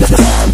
Bye.